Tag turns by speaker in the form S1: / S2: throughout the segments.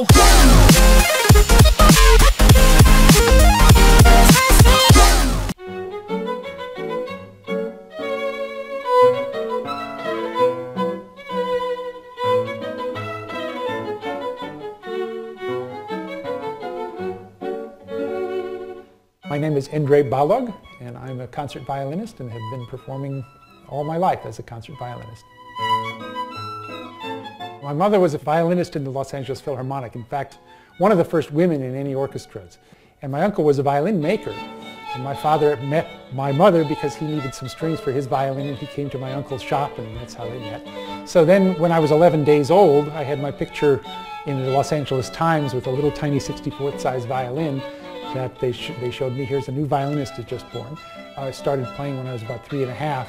S1: My name is Endre Balogh, and I'm a concert violinist and have been performing all my life as a concert violinist. My mother was a violinist in the Los Angeles Philharmonic. In fact, one of the first women in any orchestras. And my uncle was a violin maker. And my father met my mother because he needed some strings for his violin and he came to my uncle's shop and that's how they met. So then when I was 11 days old, I had my picture in the Los Angeles Times with a little tiny 64th size violin that they, sh they showed me, here's a new violinist is just born. I started playing when I was about three and a half.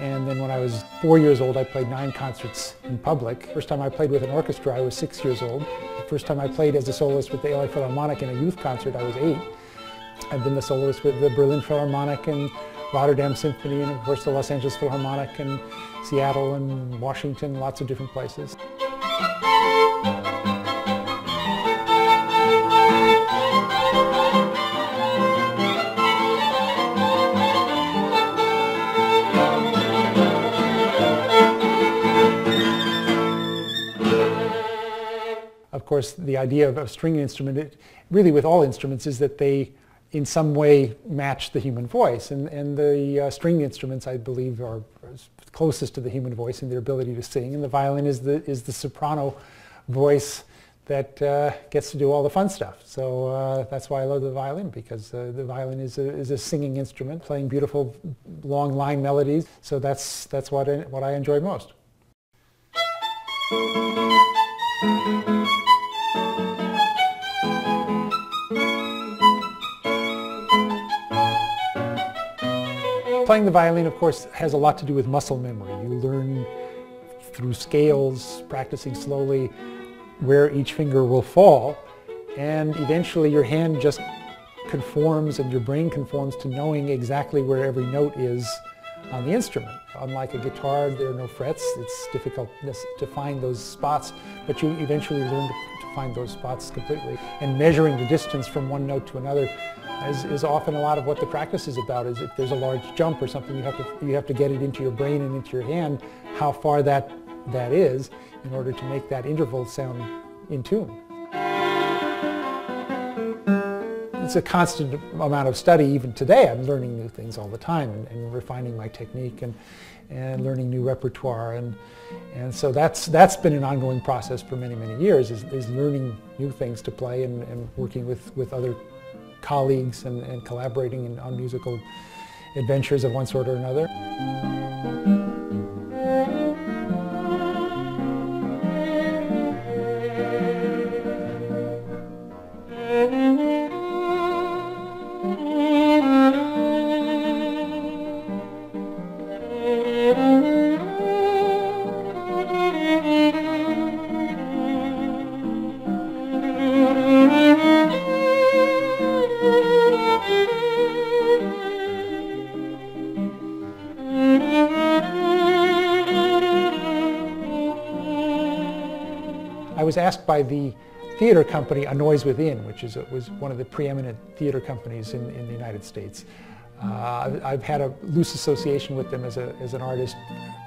S1: And then when I was four years old, I played nine concerts in public. First time I played with an orchestra, I was six years old. The first time I played as a soloist with the LA Philharmonic in a youth concert, I was eight. I've been the soloist with the Berlin Philharmonic and Rotterdam Symphony and of course the Los Angeles Philharmonic and Seattle and Washington, lots of different places. Of course, the idea of a string instrument, it, really with all instruments, is that they in some way match the human voice. And, and the uh, string instruments, I believe, are closest to the human voice in their ability to sing. And the violin is the, is the soprano voice that uh, gets to do all the fun stuff. So uh, that's why I love the violin, because uh, the violin is a, is a singing instrument, playing beautiful long line melodies. So that's, that's what, I, what I enjoy most. Playing the violin, of course, has a lot to do with muscle memory. You learn through scales, practicing slowly, where each finger will fall, and eventually your hand just conforms and your brain conforms to knowing exactly where every note is on the instrument. Unlike a guitar, there are no frets. It's difficult to find those spots, but you eventually learn to, find those spots completely. And measuring the distance from one note to another is, is, often a lot of what the practice is about. Is if there's a large jump or something, you have to you have to get it into your brain and into your hand, how far that that is, in order to make that interval sound in tune. It's a constant amount of study even today. I'm learning new things all the time and, and refining my technique and, and learning new repertoire. And, and so that's, that's been an ongoing process for many, many years is, is learning new things to play and, and working with, with other colleagues and, and collaborating in, on musical adventures of one sort or another. Was asked by the theater company A Noise Within, which is, was one of the preeminent theater companies in, in the United States. Uh, I've had a loose association with them as, a, as an artist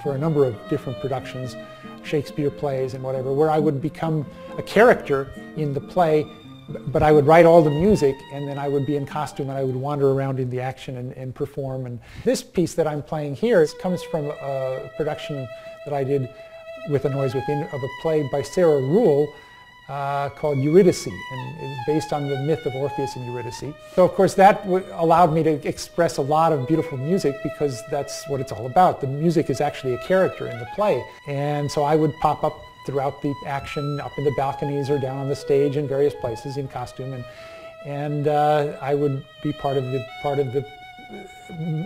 S1: for a number of different productions, Shakespeare plays and whatever, where I would become a character in the play, but I would write all the music and then I would be in costume and I would wander around in the action and, and perform. And this piece that I'm playing here comes from a production that I did with a noise within of a play by Sarah Ruhl uh, called Eurydice, and it's based on the myth of Orpheus and Eurydice. So of course that allowed me to express a lot of beautiful music because that's what it's all about. The music is actually a character in the play. And so I would pop up throughout the action, up in the balconies or down on the stage in various places in costume, and, and uh, I would be part of the, part of the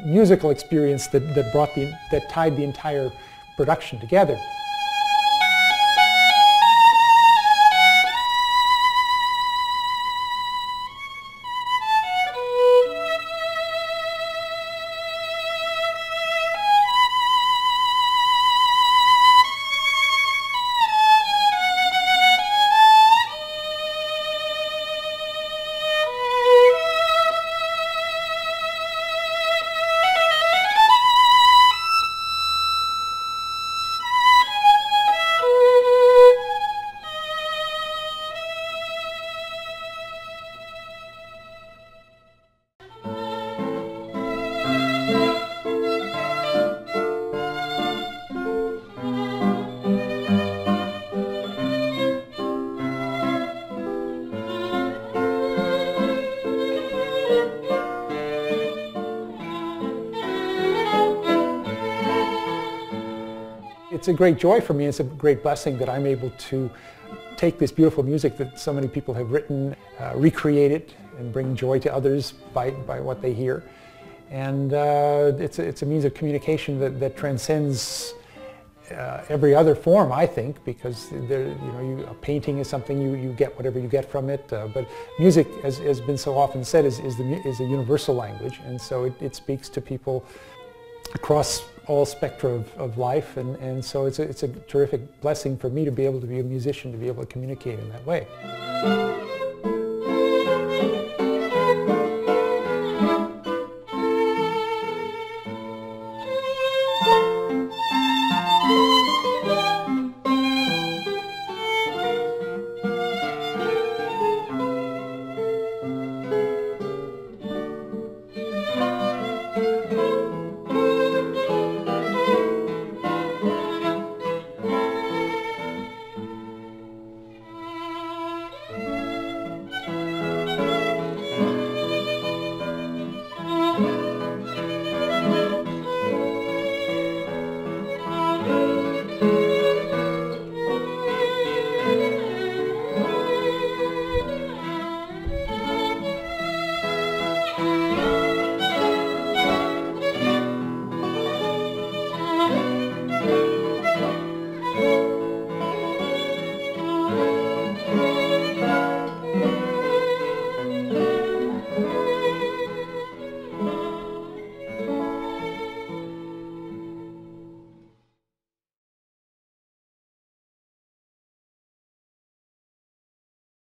S1: musical experience that, that brought the, that tied the entire production together. A great joy for me. It's a great blessing that I'm able to take this beautiful music that so many people have written, uh, recreate it, and bring joy to others by, by what they hear. And uh, it's, a, it's a means of communication that, that transcends uh, every other form, I think, because there, you know, you, a painting is something you, you get whatever you get from it. Uh, but music, as has been so often said, is, is, the, is a universal language, and so it, it speaks to people across all spectra of, of life, and, and so it's a, it's a terrific blessing for me to be able to be a musician, to be able to communicate in that way.